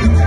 I'm